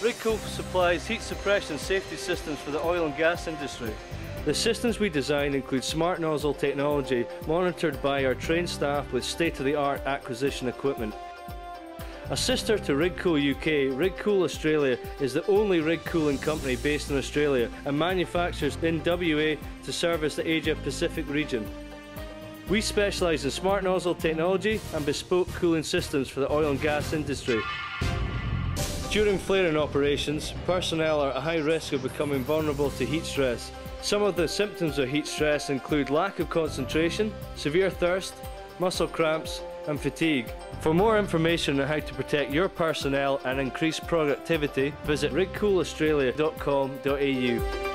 RigCool supplies heat suppression safety systems for the oil and gas industry. The systems we design include smart nozzle technology monitored by our trained staff with state-of-the-art acquisition equipment. A sister to RigCool UK, RigCool Australia is the only rig cooling company based in Australia and manufactures in WA to service the Asia Pacific region. We specialise in smart nozzle technology and bespoke cooling systems for the oil and gas industry. During flaring operations, personnel are at high risk of becoming vulnerable to heat stress. Some of the symptoms of heat stress include lack of concentration, severe thirst, muscle cramps, and fatigue. For more information on how to protect your personnel and increase productivity, visit rigcoolaustralia.com.au.